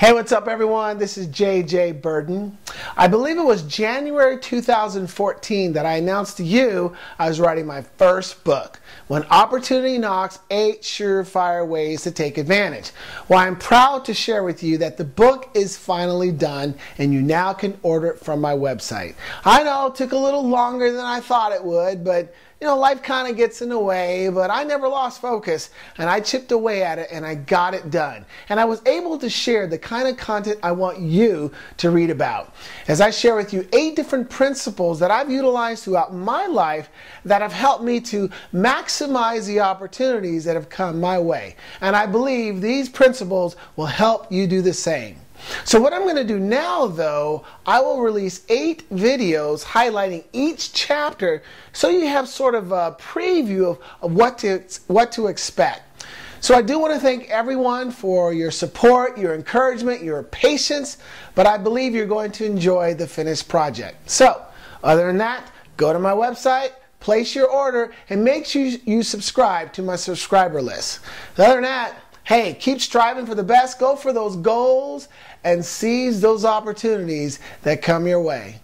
Hey, what's up, everyone? This is JJ Birden. I believe it was January 2014 that I announced to you I was writing my first book, When Opportunity Knocks Eight Surefire Ways to Take Advantage. Well, I'm proud to share with you that the book is finally done and you now can order it from my website. I know it took a little longer than I thought it would, but you know, life kind of gets in the way, but I never lost focus and I chipped away at it and I got it done. And I was able to share the kind of content I want you to read about. As I share with you eight different principles that I've utilized throughout my life that have helped me to maximize the opportunities that have come my way. And I believe these principles will help you do the same. So what I'm going to do now though, I will release eight videos highlighting each chapter so you have sort of a preview of, of what, to, what to expect. So I do want to thank everyone for your support, your encouragement, your patience, but I believe you're going to enjoy the finished project. So other than that, go to my website, place your order, and make sure you subscribe to my subscriber list. Other than that, hey, keep striving for the best, go for those goals, and seize those opportunities that come your way.